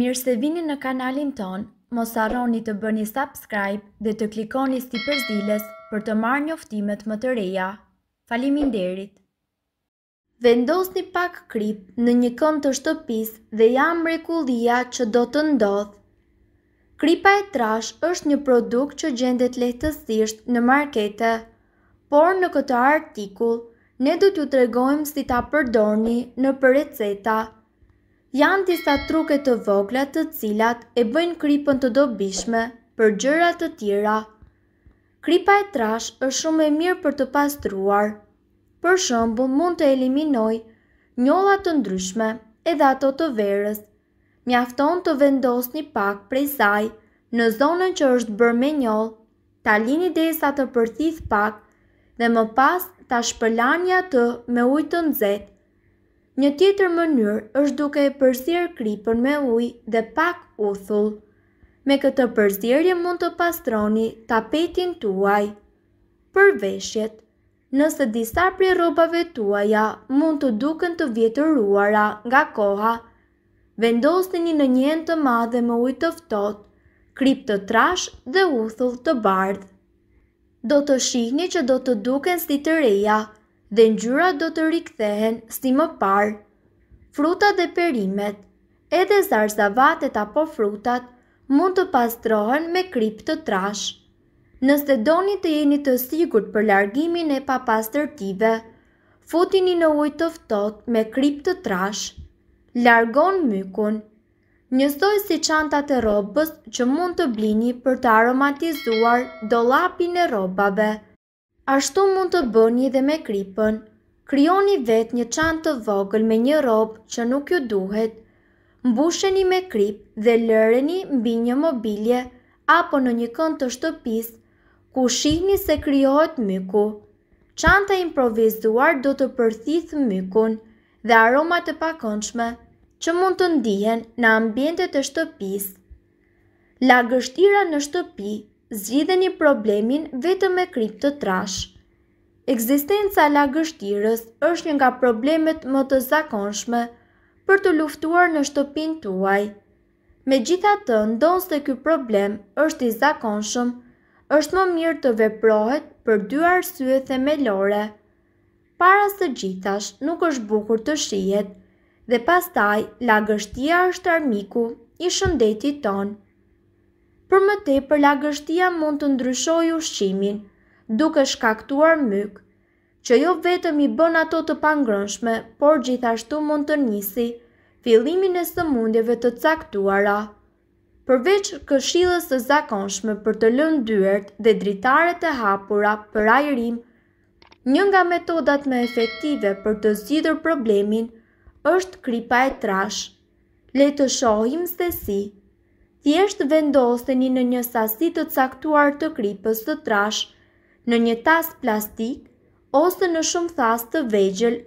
Mirë se vini në kanalin ton, mos harroni të bëni subscribe dhe të klikoni sipër ziles për të marrë njoftimet më të reja. Faliminderit! Vendosni pak kripë në një kënd të shtëpisë dhe ja mrekullia që do të ndodhë! Kripa e trashë është një produkt që gjendet lehtësisht në markete, por në këtë artikull ne do t'ju tregojmë si ta përdorni nëpër receta. Janë disa truke të vogla të cilat e bëjnë kripën të dobishme për gjëra të tjera. Kripa e trashë është shumë e mirë për të pastruar. Për shembull, mund të eliminojë njolla të ndryshme, edhe ato të verës, Mjafton të vendosni pak prej saj në zonën që është bërë me njollë, ta lini derisa të përthithë pak dhe më pas ta shpërlani atë me ujë të nxehtë. Një tjetër mënyrë është duke e përzier kripën me ujë dhe pak uthull. Me këtë përzierje mund të pastroni tapetin tuaj. Për veshjet. Nëse disa prej rrobave tuaja mund të duken të vjetruara nga koha, vendosini në një enë të madhe me ujë të ftohtë, kripë të trashë dhe uthull të bardhë. Do të shihni që do të duken si të reja dhe ngjyra do të rikthehen si më parë. Frutat dhe perimet, edhe zarzavatet apo frutat, mund të pastrohen me kripë të trashë. Nëse doni të jeni të sigurt për largimin e papastërtive, futini në ujë të ftohtë me kripë të trashë. Largon mykun. Njësoj si çantat e rrobës që mund të blini për të aromatizuar dollapin e rrobave. Ashtu mund të bëni dhe me kripën. Krijoni vetë një çantë të vogël me një rrobë që nuk ju duhet. Mbusheni me kripë dhe lëreni mbi një mobilje apo në një kënd të shtëpisë ku shihni se krijohet myku. Çanta e improvizuar do të përthithë mykun dhe aromat e pakëndshme që mund të ndihen në ambientet e shtëpisë. Lagështira në shtëpi, zgjidheni problemin vetëm me kripë të trashë. Ekzistenca e lagështirës është një nga problemet më të zakonshme për të luftuar në shtëpinë tuaj. Megjithatë, ndonëse ky problem është i zakonshëm, është më mirë të veprohet për dy arsye themelore. Para së gjithash nuk është bukur të shihet dhe pastaj lagështia është armiku i shëndetit tonë. Për më tepër lagështia mund të ndryshojë ushqimin, duke shkaktuar myk, që jo vetëm i bën ato të pangrënshme por gjithashtu mund të nisë fillimin e sëmundjeve të caktuara. Përveç këshillës së zakonshme për të lënë dyert dhe dritaret e hapura për ajrim, Një nga metodat më efektive për të zgjidhur problemin është kripa e trashë. Le të shohim se si. Thjesht vendoseni në një sasi të caktuar të kripës së trashë në një tas plastik ose në shumë thas të vegjël.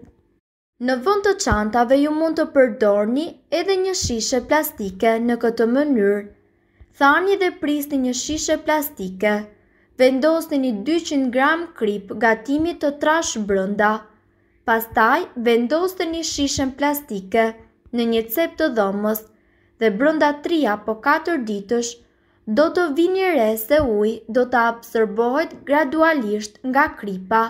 Në vend të çantave ju mund të përdorni edhe një shishe plastike në këtë mënyrë. Thani dhe prisni një shishe plastike. Vendosini 200 gram kripë gatimi të trashë brënda. Pastaj vendoseni shishen plastike në një cep të dhomës dhe brënda 3 apo 4 ditësh do të vini re se uji do të absorbohet gradualisht nga kripa.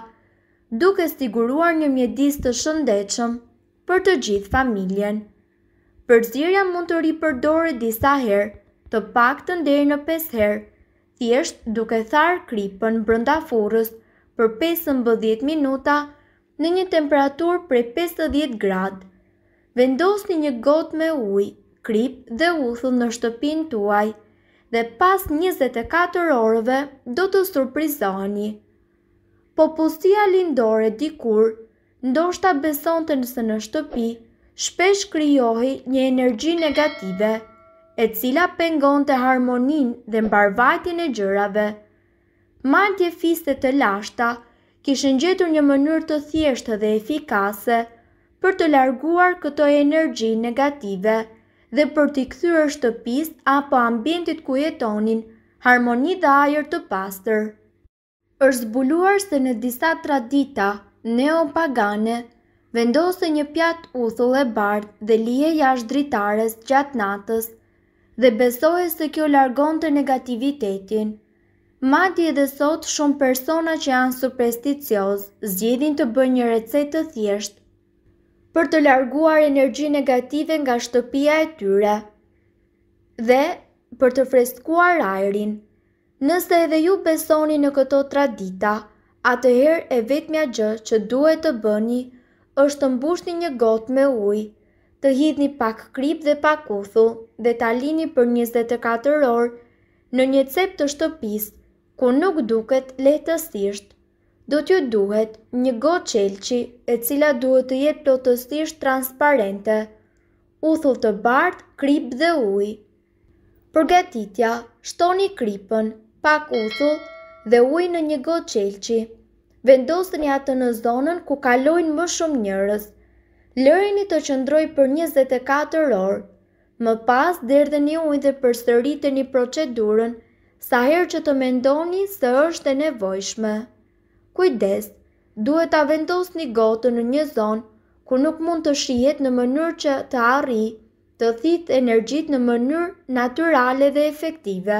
duke siguruar një mjedis të shëndetshëm për të gjithë familjen. Përzierja mund të ripërdoret disa herë, të paktën deri në 5 herë, thjesht duke tharë kripën brenda furrës për 15 minuta në një temperaturë prej 50 gradë. Vendosni një gotë me ujë, kripë dhe uthull në shtëpinë tuaj dhe pas 24 orëve do të surprizoheni. Popullsia lindore dikur, ndoshta besonte se në shtëpi shpesh krijohej një energji negative, e cila pengonte harmoninë dhe mbarëvajtjen e gjërave. Madje fise të lashta kishin gjetur një mënyrë të thjeshtë dhe efikase për të larguar këto energji negative dhe për t'i kthyer shtëpisë apo ambientit ku jetonin harmoni dhe ajër të pastër. Është zbuluar se në disa tradita neopagane vendosej një pjatë uthull e bardhë dhe lihej jashtë dritares gjatë natës dhe besohej se kjo largonte negativitetin. Madje edhe sot shumë persona që janë supersticiozë zgjedhin të bëjnë një recetë të thjeshtë për të larguar energji negative nga shtëpia e tyre dhe për të freskuar ajrin. Nëse edhe ju besoni në këto tradita, atëherë e vetmja gjë që duhet të bëni është të mbushni një gotë me ujë, të hidhni pak kripë dhe pak uthull dhe ta lini për njëzet e katër orë në një cep të shtëpisë, ku nuk duket lehtësisht. Do t'ju duhet një gotë qelqi e cila duhet të jetë plotësisht transparente, uthull të bardhë, kripë dhe ujë. Përgatitja, Shtoni kripën, pak uthull dhe ujë në një gotë qelqi. Vendosni atë në zonën ku kalojnë më shumë njerëz. Lëreni të qëndrojë për njëzet e katër orë. Më pas derdheni ujin dhe përsëriteni procedurën sa herë që të mendoni se është e nevojshme. Kujdes, Duhet ta vendosni gotën në një zonë ku nuk mund të shihet në mënyrë që të arrijë të thithë energjitë në mënyrë natyrale dhe efektive.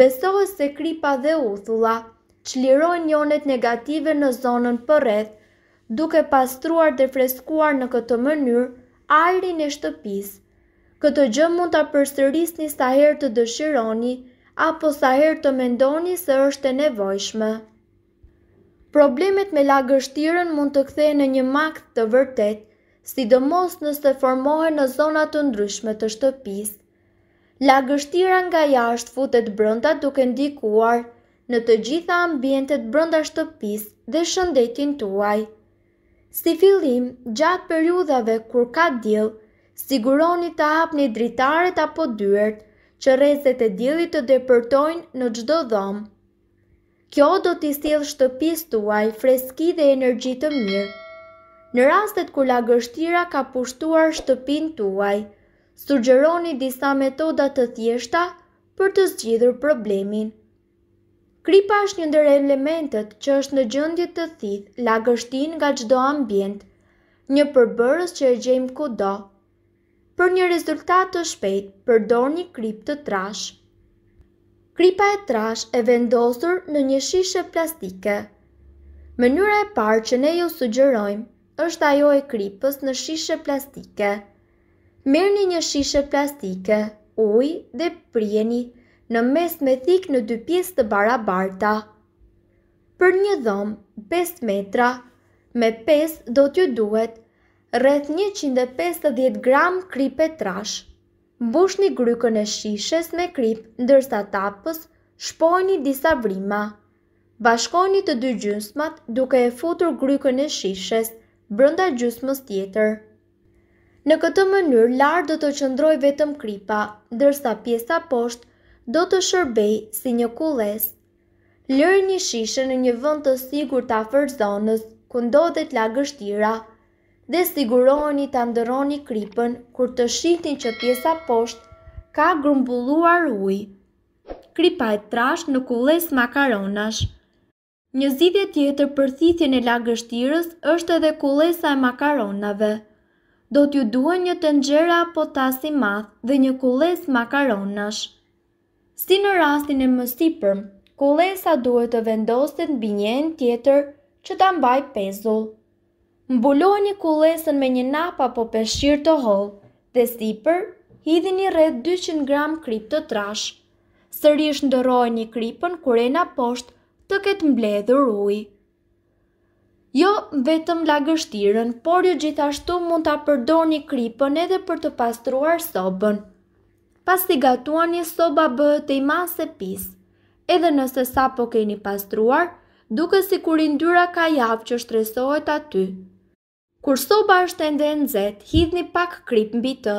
Besohet se kripa dhe uthulla çlirojnë jonet negative në zonën përreth, duke pastruar dhe freskuar në këtë mënyrë ajrin e shtëpisë. Këtë gjë mund ta përsërisni sa herë të dëshironi apo sa herë të mendoni se është e nevojshme. Problemet me lagështirën mund të kthehen në një makth të vërtetë, sidomos nëse formohen në zona të ndryshme të shtëpisë. Lagështira nga jashtë futet brenda duke ndikuar në të gjitha ambientet brenda shtëpisë dhe shëndetin tuaj. Si fillim, gjatë periudhave kur ka diell, siguroni të hapni dritaret apo dyert që rrezet e diellit të depërtojnë në çdo dhomë. Kjo do t'i sjellë shtëpisë tuaj freski dhe energji të mirë. Në rastet kur lagështira ka pushtuar shtëpinë tuaj, sugjerojmë disa metoda të thjeshta për të zgjidhur problemin. Kripa është një ndër elementet që është në gjendje të thithë lagështinë nga çdo ambient, një përbërës që e gjejmë kudo. Për një rezultat të shpejtë, përdorni kripë të trashë. Kripa e trashë e vendosur në një shishe plastike. Mënyra e parë që ne ju sugjerojmë është ajo e kripës në shishe plastike. Merrni një shishe plastike uji dhe prijeni në mes me thikë në dy pjesë të barabarta. Për një dhomë 5 metra me 5 do t'ju duhet Rreth njëqind e pesëdhjetë gram kripë e trashë. Mbushni grykën e shishes me kripë ndërsa tapës shpojini disa vrima. Bashkoni të dy gjysmat duke e futur grykën e shishes brenda gjysmës tjetër. Në këtë mënyrë lart do të qëndrojë vetëm kripa, ndërsa pjesa poshtë do të shërbejë si një kullesë Lëreni shishen në një vend të sigurt afër zonës ku ndodhet lagështira dhe sigurohuni ta ndërroni kripën kur të shihni që pjesa poshtë ka grumbulluar ujë. Kripa e trashë në kullesë makaronash. Një zgjidhje tjetër për thithjen e lagështirës është edhe kullesa e makaronave. Do t'ju duhen një tenxhere apo tas i madh dhe një kullesë makaronash. Si në rastin e mësipërm, kullesa duhet të vendoset mbi një enë tjetër që ta mbajë pezull. Mbuloni kullesën me një napë apo peshqir të hollë dhe sipër hidhini rreth dyqind gram kripë të trashë. Sërish ndërrojeni kripën kur ena poshtë të ketë mbledhur ujë. Jo vetëm lagështirën, por ju gjithashtu mund ta përdorni kripën edhe për të pastruar sobën. Pasi gatuani, soba bëhet tejmase pis. Edhe nëse sapo keni pastruar, duket sikur yndyra ka javë që shtresohet aty. Kur soba është ende e nxehtë, hidhni pak kripë mbi të.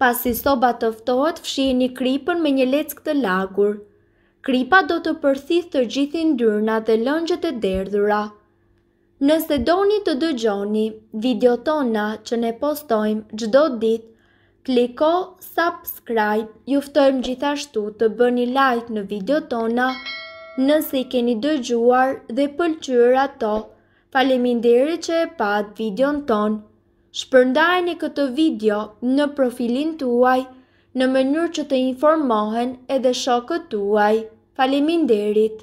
Pasi soba të ftohet, fshiheni kripën me një leckë të lagur. Kripa do të përthithë të gjithë yndyrnat dhe lëngjet e derdhura. Nëse doni të dëgjoni videot tona që ne postojmë çdo ditë, kliko subscribe. Ju ftojmë gjithashtu të bëni like në videot tona nëse i keni dëgjuar dhe pëlqyer ato. Faleminderit që e patë videon tonë. Shpërndajeni këtë video në profilin tuaj në mënyrë që të informohen edhe shokët tuaj. Faleminderit!